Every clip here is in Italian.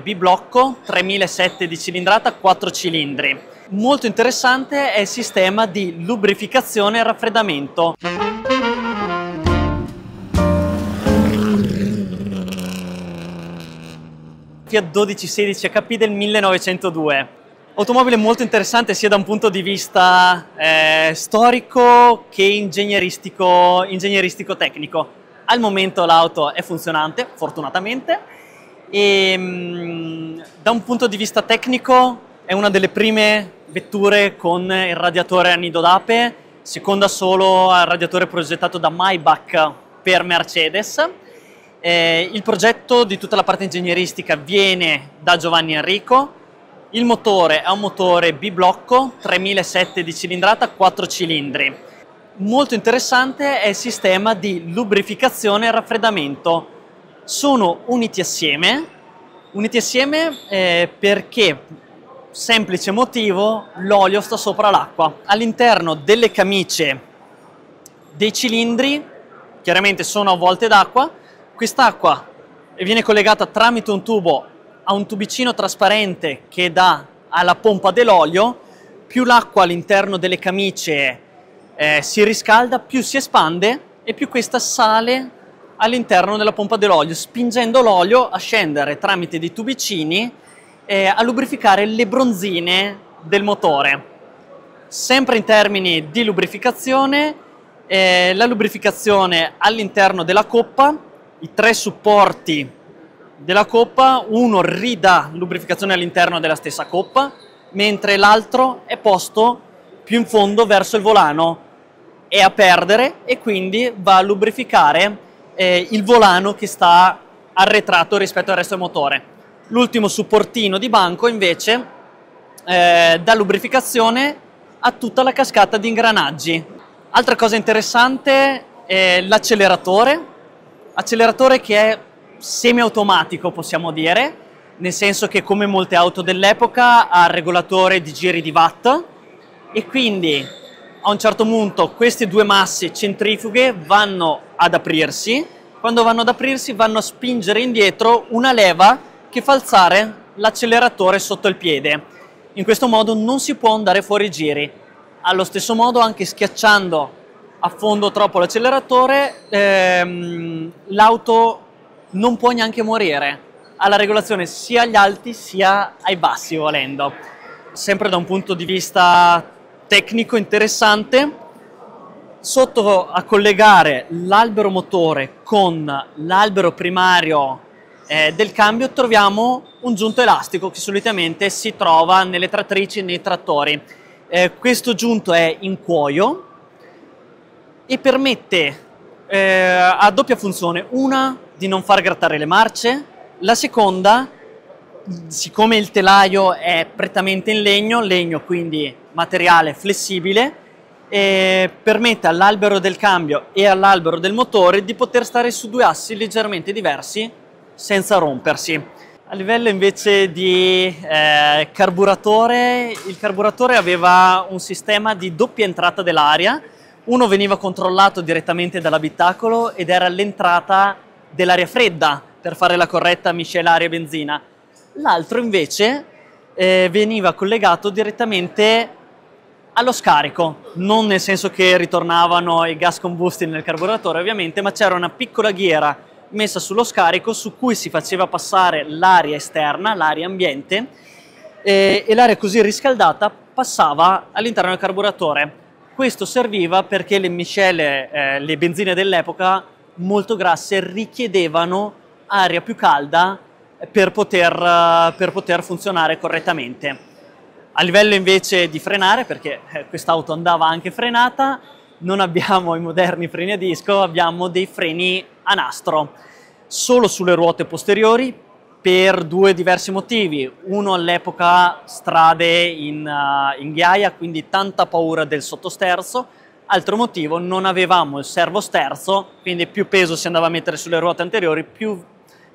B-blocco 3007 di cilindrata 4 cilindri. Molto interessante è il sistema di lubrificazione e raffreddamento. Fiat 1216 HP del 1902. Automobile molto interessante sia da un punto di vista eh, storico che ingegneristico, ingegneristico tecnico. Al momento l'auto è funzionante, fortunatamente, e mm, da un punto di vista tecnico è una delle prime vetture con il radiatore a nido d'ape, seconda solo al radiatore progettato da Maybach per Mercedes. Eh, il progetto di tutta la parte ingegneristica viene da Giovanni Enrico, il motore è un motore biblocco 3007 di cilindrata 4 cilindri molto interessante è il sistema di lubrificazione e raffreddamento. Sono uniti assieme, uniti assieme eh, perché, semplice motivo, l'olio sta sopra l'acqua. All'interno delle camicie dei cilindri, chiaramente sono avvolte d'acqua, quest'acqua viene collegata tramite un tubo a un tubicino trasparente che dà alla pompa dell'olio, più l'acqua all'interno delle camicie eh, si riscalda, più si espande e più questa sale all'interno della pompa dell'olio, spingendo l'olio a scendere tramite dei tubicini eh, a lubrificare le bronzine del motore. Sempre in termini di lubrificazione, eh, la lubrificazione all'interno della coppa, i tre supporti della coppa, uno ridà lubrificazione all'interno della stessa coppa, mentre l'altro è posto più in fondo verso il volano è a perdere e quindi va a lubrificare eh, il volano che sta arretrato rispetto al resto del motore. L'ultimo supportino di banco invece eh, dà lubrificazione a tutta la cascata di ingranaggi. Altra cosa interessante è l'acceleratore, acceleratore che è semiautomatico possiamo dire, nel senso che come molte auto dell'epoca ha il regolatore di giri di watt e quindi a un certo punto queste due masse centrifughe vanno ad aprirsi, quando vanno ad aprirsi vanno a spingere indietro una leva che fa alzare l'acceleratore sotto il piede. In questo modo non si può andare fuori giri. Allo stesso modo anche schiacciando a fondo troppo l'acceleratore ehm, l'auto non può neanche morire. Ha la regolazione sia agli alti sia ai bassi volendo. Sempre da un punto di vista tecnico interessante sotto a collegare l'albero motore con l'albero primario eh, del cambio troviamo un giunto elastico che solitamente si trova nelle trattrici e nei trattori. Eh, questo giunto è in cuoio e permette eh, a doppia funzione, una di non far grattare le marce, la seconda siccome il telaio è prettamente in legno, legno quindi materiale flessibile, e permette all'albero del cambio e all'albero del motore di poter stare su due assi leggermente diversi senza rompersi. A livello invece di eh, carburatore, il carburatore aveva un sistema di doppia entrata dell'aria, uno veniva controllato direttamente dall'abitacolo ed era l'entrata dell'aria fredda per fare la corretta miscela aria-benzina l'altro invece eh, veniva collegato direttamente allo scarico, non nel senso che ritornavano i gas combusti nel carburatore ovviamente, ma c'era una piccola ghiera messa sullo scarico su cui si faceva passare l'aria esterna, l'aria ambiente, eh, e l'aria così riscaldata passava all'interno del carburatore. Questo serviva perché le miscele, eh, le benzine dell'epoca molto grasse richiedevano aria più calda per poter, eh, per poter funzionare correttamente. A livello invece di frenare, perché eh, quest'auto andava anche frenata, non abbiamo i moderni freni a disco, abbiamo dei freni a nastro, solo sulle ruote posteriori per due diversi motivi. Uno all'epoca strade in, uh, in ghiaia, quindi tanta paura del sottosterzo, altro motivo non avevamo il servo sterzo, quindi più peso si andava a mettere sulle ruote anteriori, più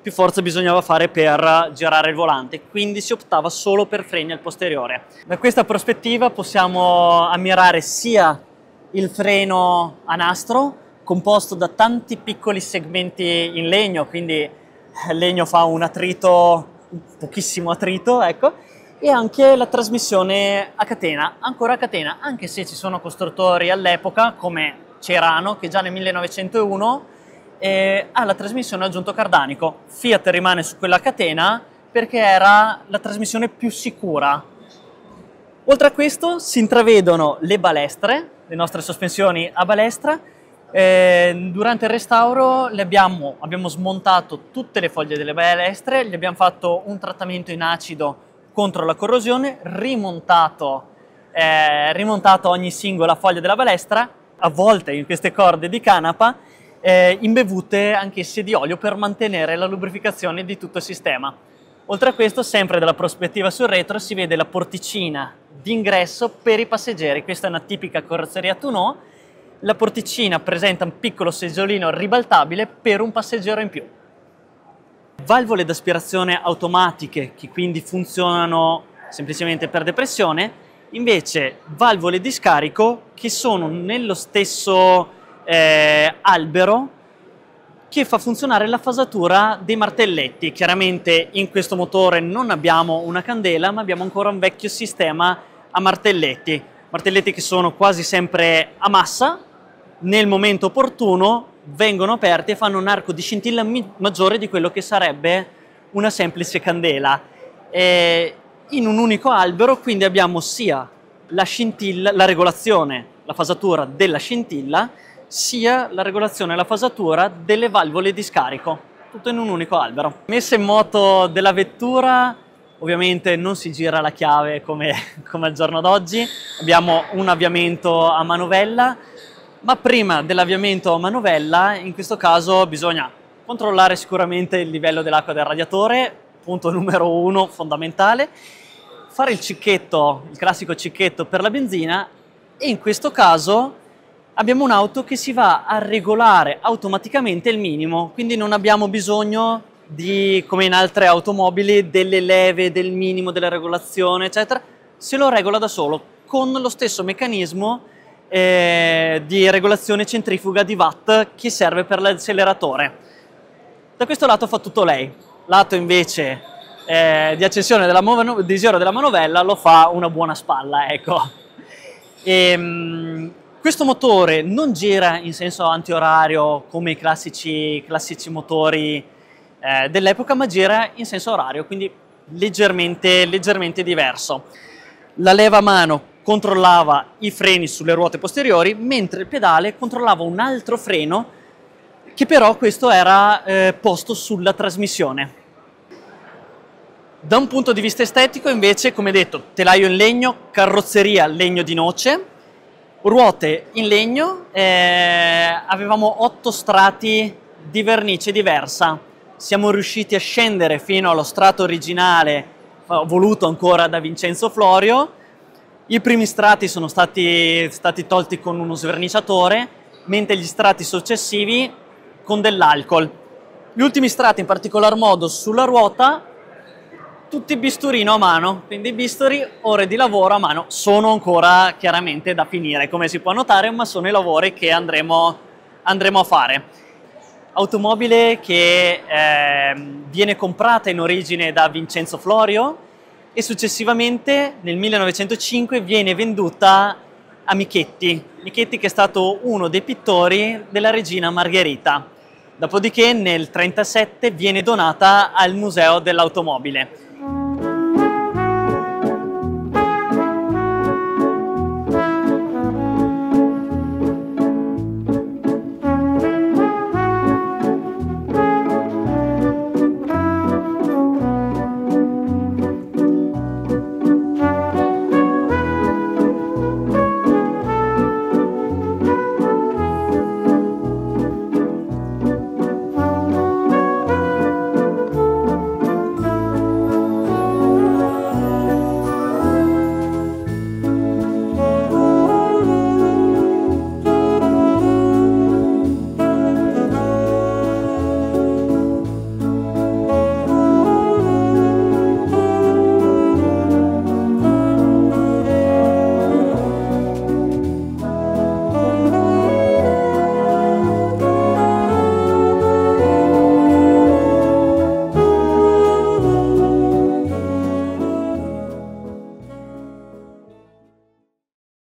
più forza bisognava fare per girare il volante, quindi si optava solo per freni al posteriore. Da questa prospettiva possiamo ammirare sia il freno a nastro, composto da tanti piccoli segmenti in legno, quindi il legno fa un attrito pochissimo attrito, ecco, e anche la trasmissione a catena, ancora a catena, anche se ci sono costruttori all'epoca come Cerano che già nel 1901 eh, ha la trasmissione a aggiunto cardanico. Fiat rimane su quella catena perché era la trasmissione più sicura. Oltre a questo si intravedono le balestre, le nostre sospensioni a balestra. Eh, durante il restauro abbiamo, abbiamo smontato tutte le foglie delle balestre, gli abbiamo fatto un trattamento in acido contro la corrosione, rimontato, eh, rimontato ogni singola foglia della balestra, avvolte in queste corde di canapa, eh, imbevute anch'esse di olio per mantenere la lubrificazione di tutto il sistema. Oltre a questo, sempre dalla prospettiva sul retro, si vede la porticina d'ingresso per i passeggeri. Questa è una tipica carrozzeria Tunò. La porticina presenta un piccolo seggiolino ribaltabile per un passeggero in più. Valvole d'aspirazione automatiche che quindi funzionano semplicemente per depressione, invece valvole di scarico che sono nello stesso eh, albero che fa funzionare la fasatura dei martelletti. Chiaramente in questo motore non abbiamo una candela, ma abbiamo ancora un vecchio sistema a martelletti. Martelletti che sono quasi sempre a massa, nel momento opportuno vengono aperti e fanno un arco di scintilla maggiore di quello che sarebbe una semplice candela. E in un unico albero quindi abbiamo sia la scintilla, la regolazione, la fasatura della scintilla, sia la regolazione e la fasatura delle valvole di scarico, tutto in un unico albero. Messa in moto della vettura, ovviamente non si gira la chiave come, come al giorno d'oggi, abbiamo un avviamento a manovella, ma prima dell'avviamento a manovella, in questo caso bisogna controllare sicuramente il livello dell'acqua del radiatore, punto numero uno fondamentale, fare il cicchetto, il classico cicchetto per la benzina e in questo caso abbiamo un'auto che si va a regolare automaticamente il minimo, quindi non abbiamo bisogno di, come in altre automobili, delle leve, del minimo, della regolazione, eccetera, se lo regola da solo con lo stesso meccanismo eh, di regolazione centrifuga di watt che serve per l'acceleratore. Da questo lato fa tutto lei, lato invece eh, di accensione della mano- di della manovella lo fa una buona spalla, ecco. E, ehm, questo motore non gira in senso antiorario come i classici, classici motori eh, dell'epoca, ma gira in senso orario, quindi leggermente, leggermente diverso. La leva a mano controllava i freni sulle ruote posteriori, mentre il pedale controllava un altro freno che però questo era eh, posto sulla trasmissione. Da un punto di vista estetico invece, come detto, telaio in legno, carrozzeria legno di noce, ruote in legno, eh, avevamo otto strati di vernice diversa. Siamo riusciti a scendere fino allo strato originale, voluto ancora da Vincenzo Florio. I primi strati sono stati, stati tolti con uno sverniciatore, mentre gli strati successivi con dell'alcol. Gli ultimi strati, in particolar modo sulla ruota, tutti bisturino a mano, quindi bisturi, ore di lavoro a mano, sono ancora chiaramente da finire, come si può notare, ma sono i lavori che andremo, andremo a fare. Automobile che eh, viene comprata in origine da Vincenzo Florio e successivamente nel 1905 viene venduta a Michetti, Michetti che è stato uno dei pittori della regina Margherita. Dopodiché nel 1937 viene donata al Museo dell'Automobile